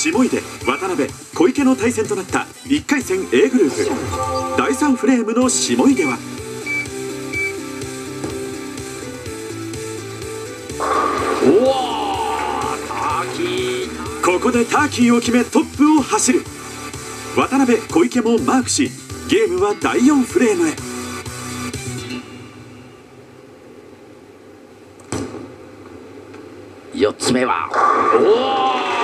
下出渡辺小池の対戦となった1回戦 A グループ。第3フレームの下出は。ここでターキーを決めトップを走る。渡辺小池もマークしゲームは第4フレームへ。4つ目は。おお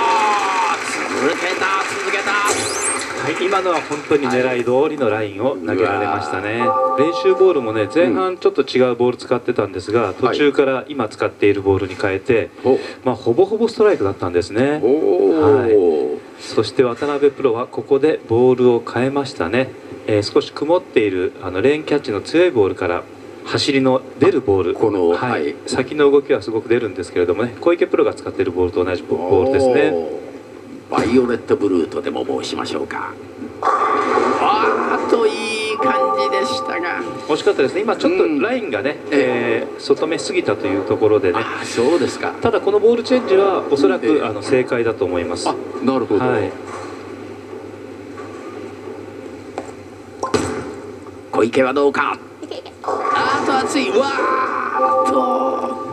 今のは本当に狙い通りのラインを投げられましたね。練習ボールもね前半ちょっと違うボール使ってたんですが、途中から今使っているボールに変えて、お。まあ、ほぼほぼストライクだったんですね。おお、そして渡辺プロはここでボールを変えましたね、えー少し曇っているあのレーンキャッチの強いボールから走りの出るボール。このはい。はい。先の動きはすごく出るんですけれどもね小池プロが使っているボールと同じボールですねバイオレットブルーとでも申しましょうか。あーっといい感じでしたが。惜しかったですね。今ちょっうん。とラインがね、ええ。ー外目すぎたというところでね。あそうですか。ただこのボールチェンジはおそらく、ええあの正解だと思います。あなるほど、はい。小池はどうか。あと熱い。わーっと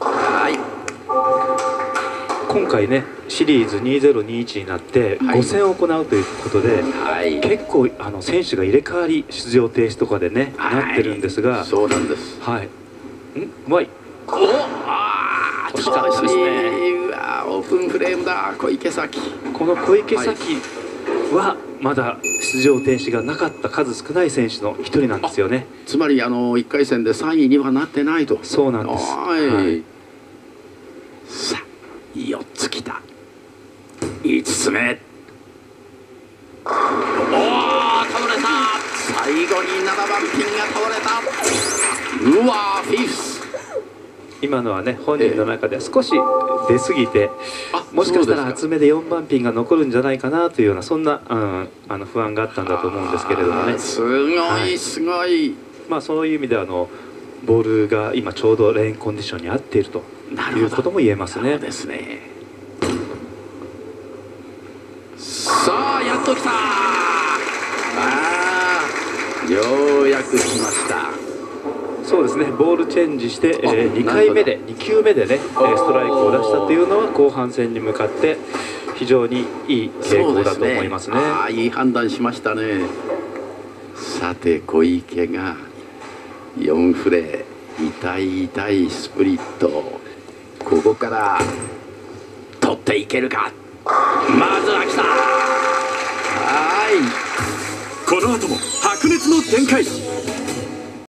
はい今回ねシリーズ2021になってはい。5戦を行うということで、はい。結構あの選手が入れ替わり出場停止とかでね、はい。なってるんですが。そうなんです。はい。ん？うまい。おあー惜しかったですね。うわーオープンフレームだ。小池崎。この小池咲はまだ出場停止がなかった数少ない選手の一人なんですよね。つまりあの1回戦で3位にはなってないと。そうなんです。はい、4つきた。5つ目。おお倒れた。最後に7番ピンが倒れた。うわーフィフス。今のはね本人の中で少し出過ぎてあもしかしたら厚めで4番ピンが残るんじゃないかなというようなそんな、うん、あの不安があったんだと思うんですけれどもね。すごはいいすごい、まあそういう意味ではあのボールが今ちょうどレーンコンディションに合っているということも言えますね。ですね。さあやっときた。あーようやく来ました。そうですね。ボールチェンジして、えあー、2なるほど。回目で2球目でね、えーストライクを出したというのは後半戦に向かって非常にいい傾向だと思いますね。ああいい判断しましたね。さて小池が4フレ痛い痛いスプリット。ここから取っていけるか。まずは来た。はい。この後も白熱の展開。